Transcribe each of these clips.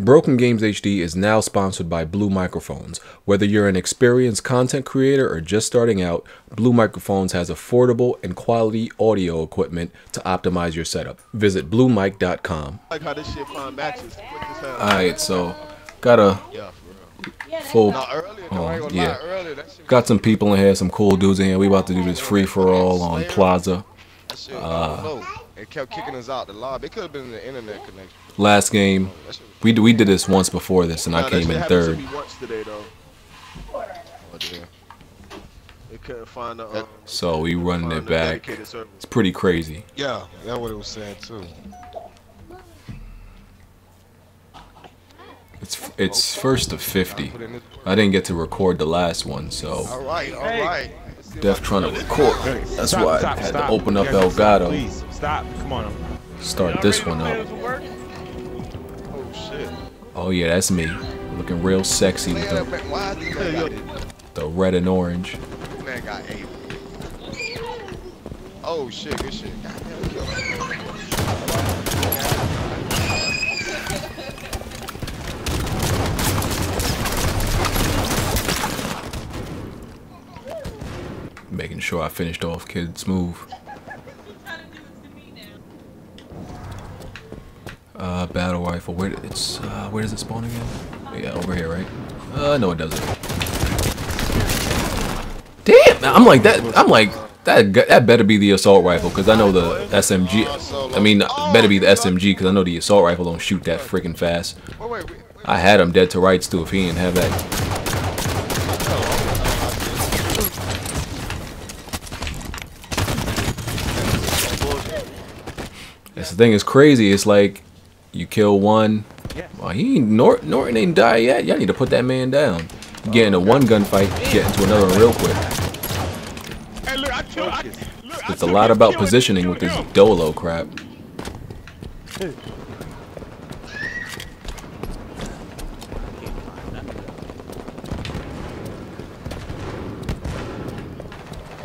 BrokenGamezHD is now sponsored by Blue Microphones. Whether you're an experienced content creator or just starting out, Blue Microphones has affordable and quality audio equipment to optimize your setup. Visit bluemic.com. like how this shit find matches hell. Alright, so got a yeah, for real. full Now earlier, though, I ain't gonna oh, yeah. lie, earlier that shit, got some people in here, some cool dudes in here. We about to do this free for all on Plaza. That shit, I Uh, don't know. It kept kicking us out the lobby. It could have been the internet connection. Last game, That shit was we we did this once before this, and Nah, I came in happened to third. me once today, though. Oh, damn. They couldn't find the. Um, So we running find it back. It's pretty crazy. Yeah, that's what it was saying too. It's it's first to 50. Put in this- I didn't get to record the last one, so All right, all right. Def trying to record. That's why I had to open up Elgato, stop. Come on. start this one up. Oh yeah, that's me, looking real sexy with the, the red and orange. Oh shit, good shit. Making sure I finished off Kid Smoove. Uh, battle rifle. Where it's uh, where does it spawn again? Yeah, over here, right? Uh, no, it doesn't. Damn! I'm like that. I'm like that. That better be the assault rifle because I know the SMG. I mean, better be the SMG because I know the assault rifle don't shoot that freaking fast. I had him dead to rights too if he didn't have that. That's the thing is crazy. It's like you kill one. Well, he ain't, Nor- Norton ain't die yet. Y'all need to put that man down. You get into one gunfight, get into another one real quick. Hey, look, I killed. I, look, I It's a lot about positioning with this. Dolo crap.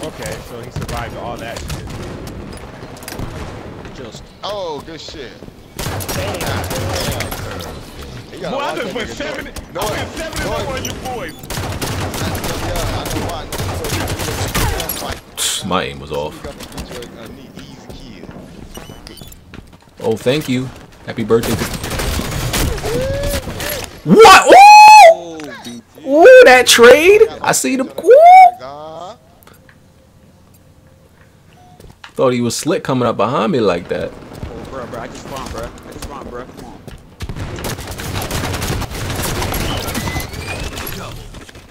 Okay, so he survived all that shit. Oh, good shit. He got a Boy, I of just went niggas seven. going. I No, went seven and no, one on you boys. Yeah, I know why. So, like, My aim was off. got to get you a, a neat, easy kill. Oh, thank you. Happy birthday. to- What? Ooh! Oh, Ooh, that trade. I see the. Ooh! Thought he was slick coming up behind me like that. Oh, bro, bro, I just spawned, bro. I just spawned, bro. Come on.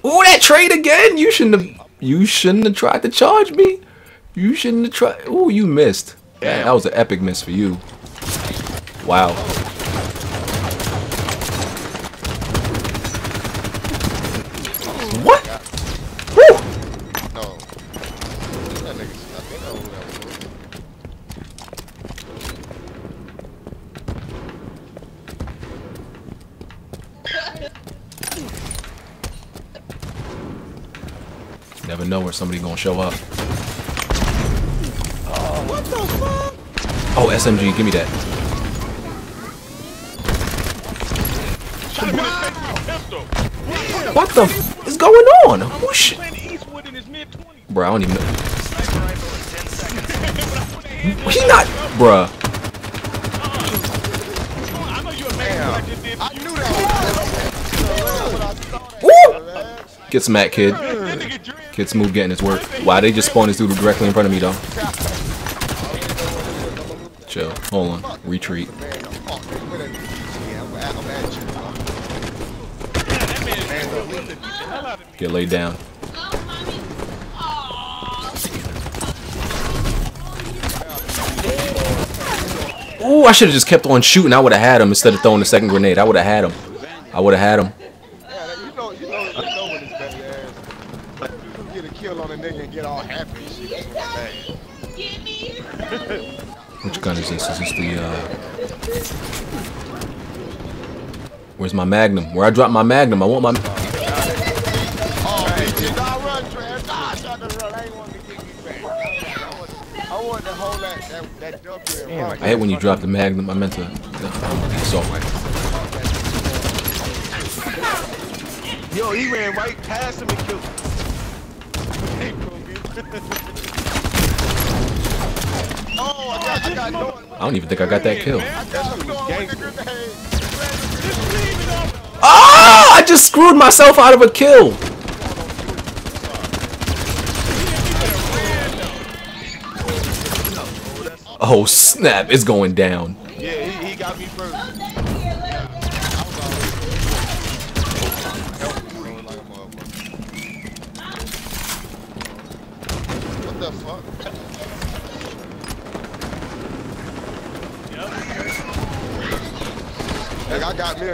Ooh, that trade again. You shouldn't have. You shouldn't have tried to charge me. You shouldn't have tried. Ooh, you missed. Man, that was an epic miss for you. Wow. Never know where somebody gonna show up. Oh, SMG, give me that. What the f is going on? Oh mid twenties. Bro, I don't even know. He not, bruh. Get smacked, kid. Kid Smoove getting his work. Why they just spawned this dude directly in front of me, though? Chill. Hold on. Retreat. Get laid down. Ooh, I should have just kept on shooting. I would have had him instead of throwing the second grenade. I would have had him. I would have had him. Yeah, that- you know, you know, you know when it's bad ass. You get a kill on a nigga and get all happy and shit. That's what bad. Which gun is this? Is this the, uh... Where's my magnum? Where I dropped my magnum? I want my... I hate when you drop the magnum. I meant to... The assault rifle. Yo, he ran right past him and killed him. I don't even think I got that kill. Ah! I just screwed myself out of a kill. Oh snap! It's going down. Yeah, he got me first.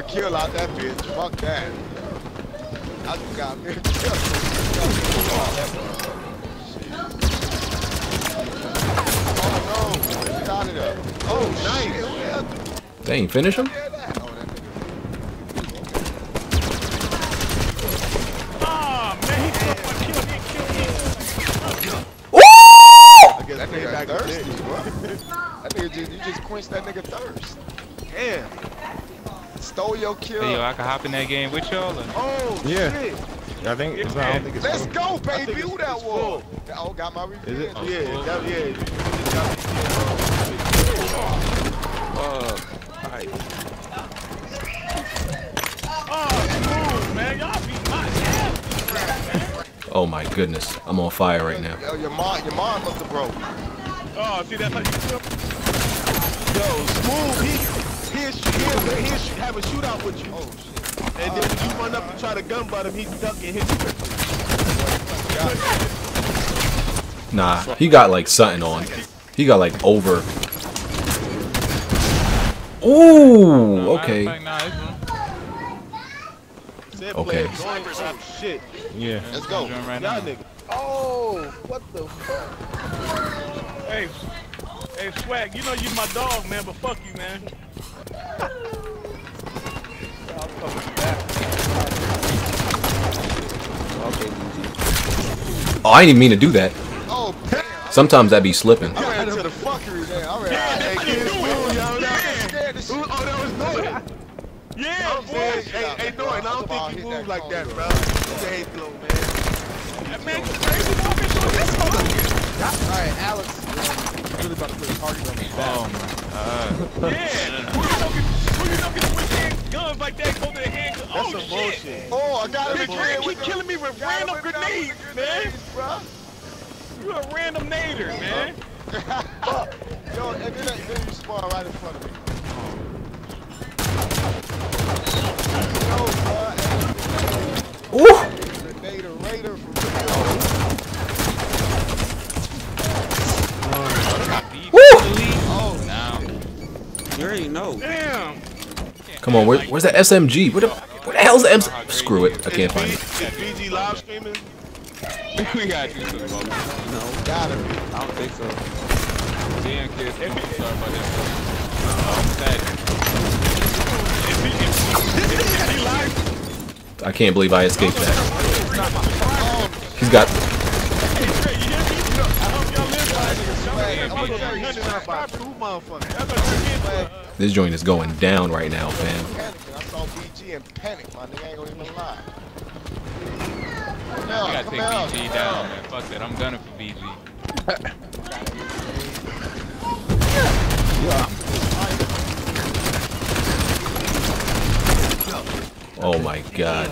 A kill out that bitch. Fuck that. I just got me a kill. Oh no! Get out of there. Oh, nice. Dang, finish him. Ah, man, he took my kill. He killed me. Woo! I guess That nigga thirsty, thirsty. bro. That nigga just, you just quenched that nigga thirst. Damn. Stole your kill. Hey, yo, I can hop in that game with y'all. Oh, Yeah. shit. I think it's not, I don't think it's Let's full. go, I baby. it's- Who that it's was? full. Oh, got my revenge. Is it? Yeah, that, yeah. You got me. Uh, alright. Oh, smooth, man. Y'all beat my. Oh my goodness, I'm on fire right now. Yo, your mom, your mom must have broke. Oh, see, that's how you feel? Yo, smooth. He, he'll, sh- he'll, he'll have a shootout with you. Oh shit. And then when you run up and try to gun butt him, he duck and hit you. Nah, he got like something on. He got like over. Ooh, okay. Matter of fact, Nah, it's one. Said Okay. player oh shit. Yeah. Let's go. Doing right Y'all now. Oh, what the fuck? Hey, hey, Swag, you know you my dog, man, but fuck you, man. Oh, I didn't even mean to do that. Oh, damn. Sometimes that be slipping. I ran into the fuckery there. I ran. Hey, kid, smooth, yo. I'm scared to Ooh. Oh, that was Norton. Yeah, I'm boy. hey, hey, Norton, I don't think you move like that, bro. It's a man. That man crazy talking shit. Let's. Alright, Alex. Really about to put a target on me. Oh my god. Yeah. Who you know can, who you know can switch hand guns like that, go to the hand gun? That's Oh, some shit. bullshit. Oh, I got him Big again. Red keep the- killing me with random again with grenades, man. grenades, bruh. You a random nader, man. Yo, and then, then you spawn right in front of me. Yo, bruh. Ooh, Raider, Raider for real. woo! Oh, Now. You Damn. Come on, where, where's that SMG? Where the, where the hell's the? Screw it, I can't find it. BG live streaming? we got you. No, got him. I don't think so. Damn, kids. Sorry about that. I can't believe I escaped that. He's got. This joint is going down right now, fam. I saw BG and panic, my nigga. Gonna gotta take. BG down, man. Fuck that. I'm gunning for BG. Oh my god.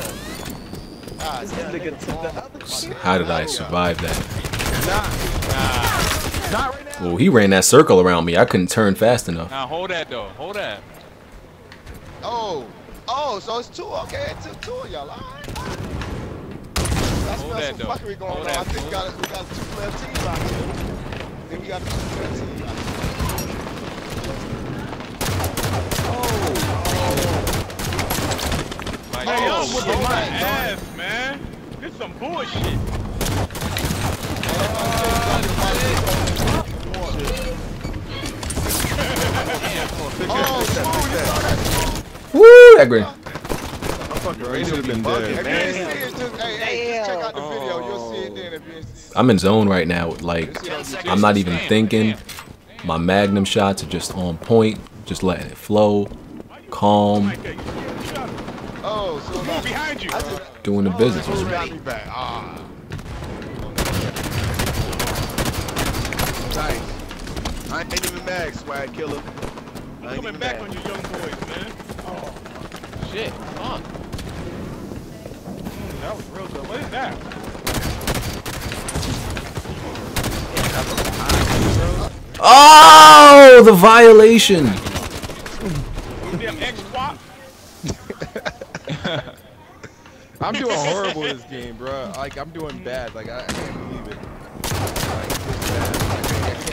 How did I survive that? Well, he ran that circle around me. I couldn't turn fast enough. Now hold that though. Hold that. Oh, oh, so it's two. Okay, two, two of y'all. All right. I Hold smell that, some though. fuckery going Hold on. I that, think we fool. got, a, we got a two-player team out here. I think we got a two-player team out here. Like, Hey, y'all Oh, whooping shit. my ass, man. This some bullshit. Oh, smooth, you saw that? Woo! That grenade. He should have been If dead. you didn't see it, just, hey, hey, just check out the video. You'll see it then if you didn't see it. I'm in zone right now. Like, I'm not even thinking. My magnum shots are just on point, just letting it flow, calm. Okay, you shot him. Oh, so Move behind you. I just, doing the business. Who got me back? Ah. Nice. I ain't even mad, swag killer. I ain't Coming even back mad. on you young boys, man. Oh, Shit. Fuck. mm, that was real good. What is that? Oh, the violation. Damn X swap. I'm doing horrible this game, bro. Like I'm doing bad. Like I, I can't believe it.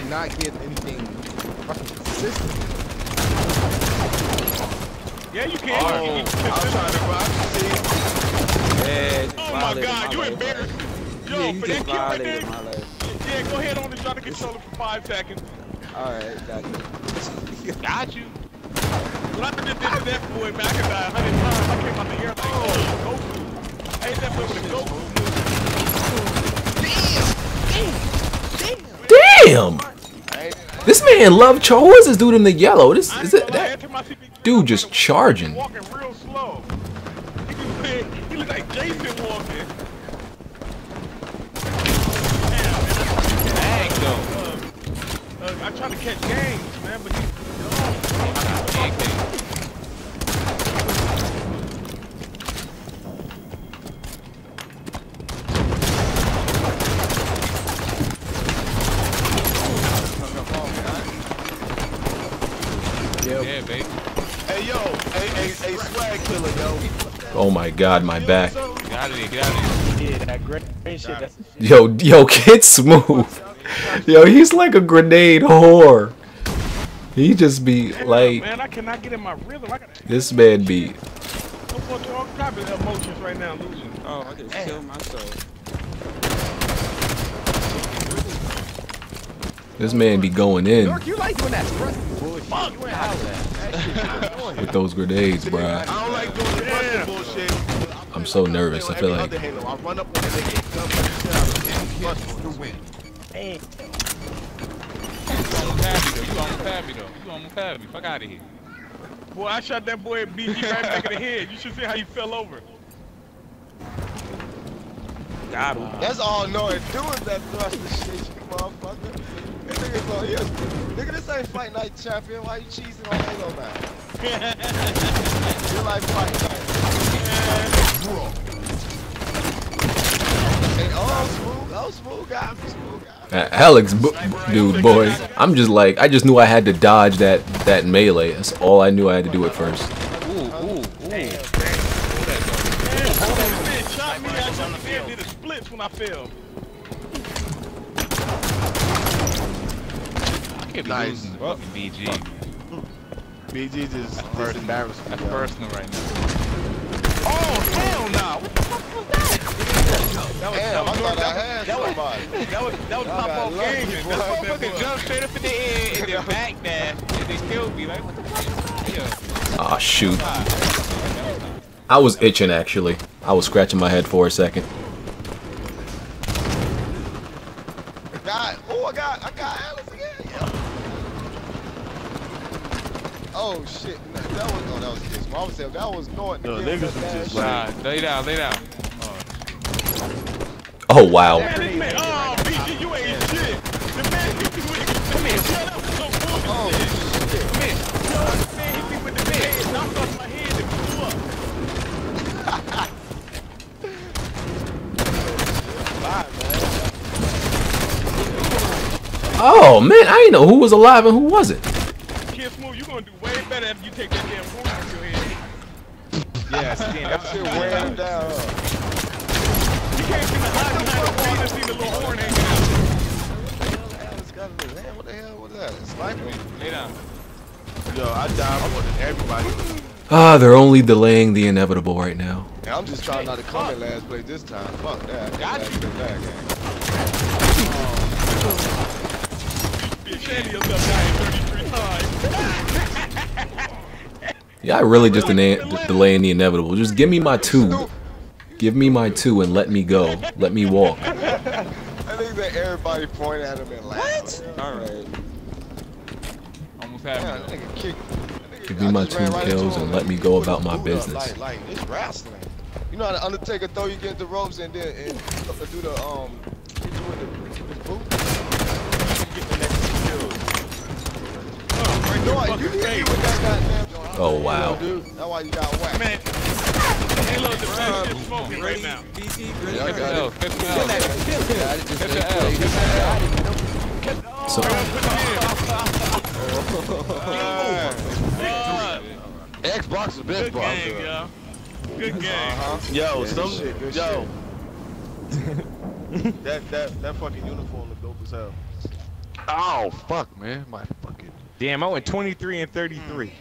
Like it's bad. Like, I cannot get anything fucking consistent. Yeah, you can. Oh, You I'm trying to rock. See, Yeah, Oh my God, you embarrassed. Yo, Yeah, you for just that kill right there. my life. Yeah, go ahead on and try to control it for five seconds. Alright, got you. Got you. When I did this to that boy, man, I could die a hundred times. I came out the air like, oh, Goku. I hit that boy with a Goku move. Damn. This man love Char. Who is this dude in the yellow? This is it. That after my CP3, dude just charging. Walking real slow. He just said, he look like Jason walking. Dang, though. Uh, I try to catch games, man, but he, Dang thing. Yeah, baby. hey yo, hey, hey, hey, swag killer, yo. Oh my God, my back. Get out of there. Get out of there. Yeah, that great shit. That's Yo, yo, kid smooth. Yo, he's like a grenade whore. He just be like, man, I cannot get in my rhythm. I got this man be. Going through all kinds of emotions right now, losing. Oh, I just killed myself. This man be going in you like doing that thrusting. Fuck, you ain't how that. with those grenades, bro. I bruh. don't like doing the Yeah. busting bullshit. I'm so nervous. I feel like other Halo, I run up on the nigga, come back down, and bust him. Hey, You almost had me, though. You almost had me, though. You almost had me. Fuck out of here. Boy, I shot that boy at BG right back in the head. You should see how he fell over. Got him. That's all no it do is that thruster shit, you motherfucker. This nigga's on here. Nigga, this ain't Fight Night champion. Why you cheesing on Halo now? You're like Fight Night. Hey, oh, smooth, oh, smooth guy, smooth guy. Uh, Alex, dude, boy. I'm just like, I just knew I had to dodge that that melee. That's all I knew I had to do at first. Ooh, ooh, ooh. I be Nice. losing to BG. BG just, just embarrassed me. That's personal right now. Oh, hell no. What the fuck was that? That was, Damn, I that was, thought I that had was, somebody. that was, that was Y'all pop off game. boy. That's what that Motherfucker jumped straight up in the air and then back dash and then killed me. Like, what the fuck? Yeah. Ah, shoot. I was itching actually. I was scratching my head for a second. God, oh, I got, I got Alice again. Yeah. Oh shit, No, that was, oh, that. I was saying that was Norton. No, niggas was just shit. Nah, lay down, lay down. Oh wow. Man, this man, oh, BG, you ain't shit. The man hit me with the, come here, shut up, so bullshit. Oh shit. Come here. Yo, the man hit me with the bed, knocked off my head and blew up. Bye, man. Oh man, I didn't know who was alive and who wasn't. Kid Smoove, you gonna do way better after you take that damn Yeah, see, That shit wearing down. You can't see the hot behind the wall and see the little horn hanging out. Alice got a little hand. What the hell was that? Sniper? Lay down. Yo, I died more than everybody. Ah, they're only delaying the inevitable right now. And I'm just trying not to come in last place this time. Fuck that. Got you. place that game. Be ashamed of yourself dying 33 times. Yeah, I really just dena- d- delaying the inevitable. Just give me my two. Give me my two and let me go. Let me walk. I think that everybody pointed at him and laughed. What? Alright. Almost had Yeah, me, that nigga kicked. Give me I my two right kills into and let me go about my business. Like, like, it's wrestling. You know how the Undertaker throw you get the ropes and then and do the um hit you the, with the boot? Get the next kill. Oh, right No, your you fucking hit me with that goddamn. Oh, wow. Dude, that's why you got whacked. Man, Halo the best shit smoking right now. BC, ready? Y'all got it. catch him out. Got it. Just Catch let your it play. L. So, Uh, Xbox is best good game, yo. Good game. Uh-huh. Yo, Good some shit, good yo. that that that fucking uniform look dope as hell. Oh fuck, man, my fucking. Damn, I went 23 and 33.